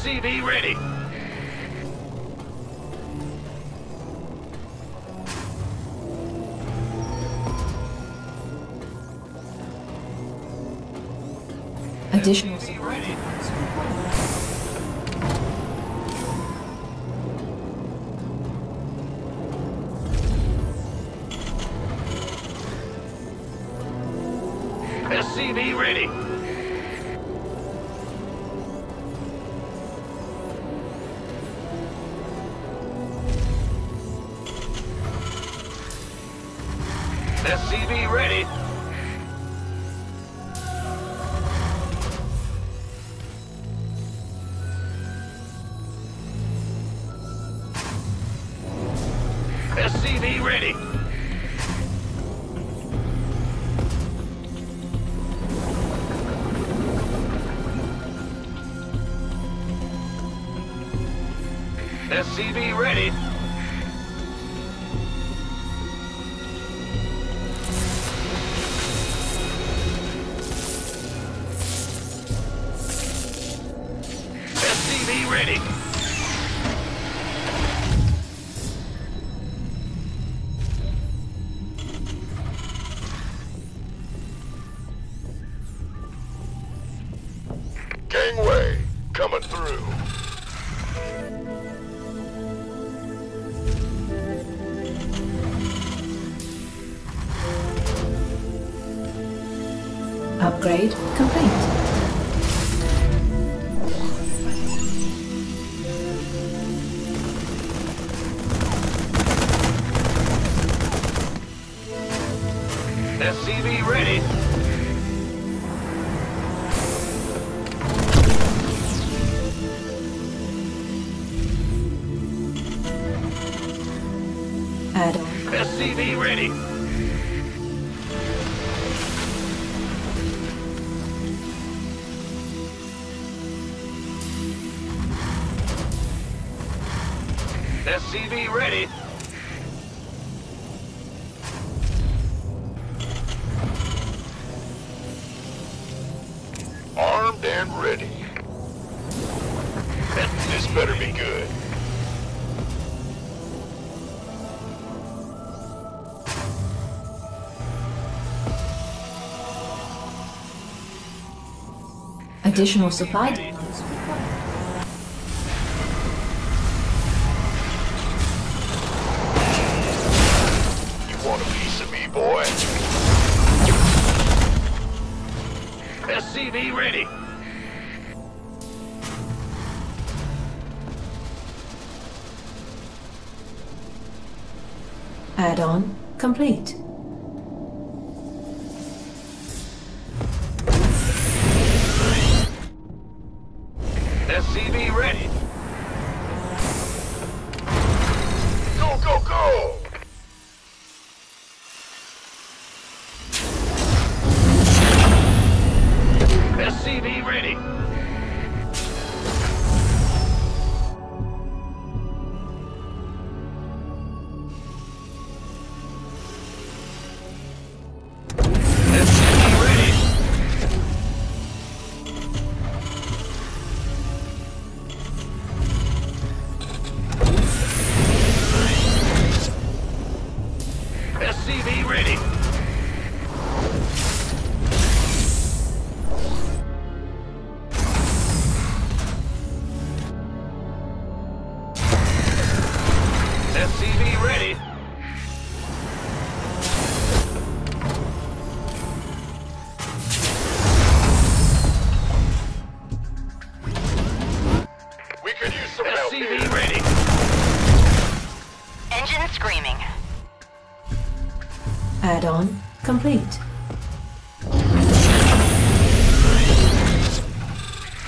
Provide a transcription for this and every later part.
SCV ready. Additional SCV ready. SCV ready. SCV ready. Gangway, coming through. Upgrade complete. SCV ready. Add-on SCV ready. SCV ready. Armed and ready. This better be good. additional supply SCV ready. Add-on complete. Add-on complete.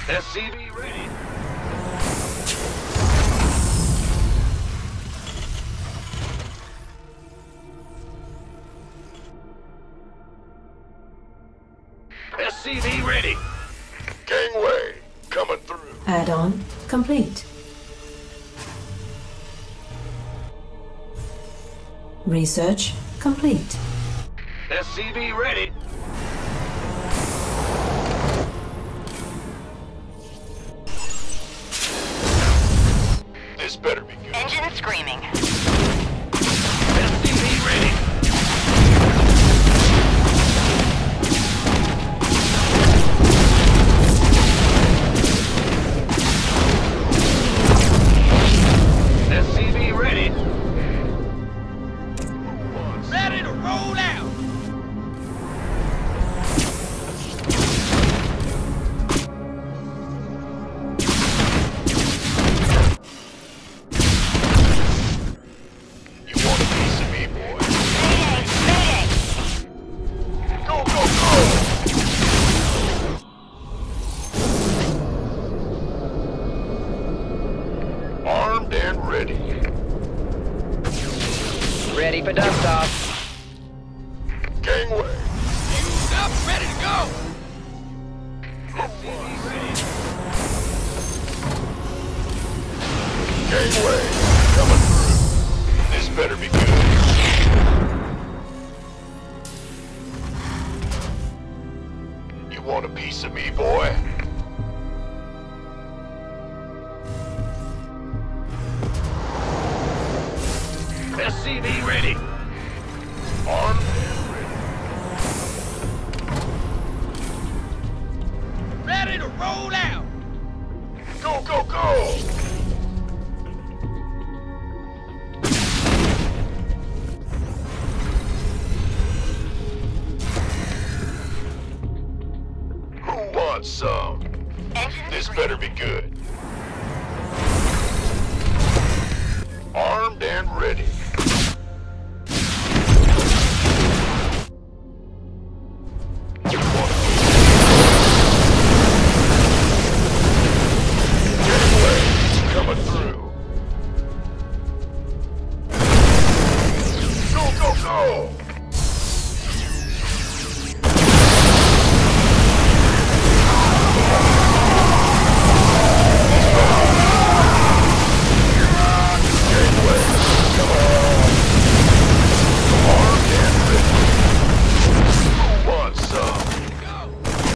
SCV ready. SCV ready. Gangway, coming through. Add-on complete. Research complete. SCV ready. This better be good. Engine screaming. Ready for dust off. Gangway. Fused up, ready to go. Gangway, coming through. This better be good. You want a piece of me, boy? SCV ready. Armed and ready. Ready to roll out. Go, go, go! Who wants some? This better be good. Armed and ready.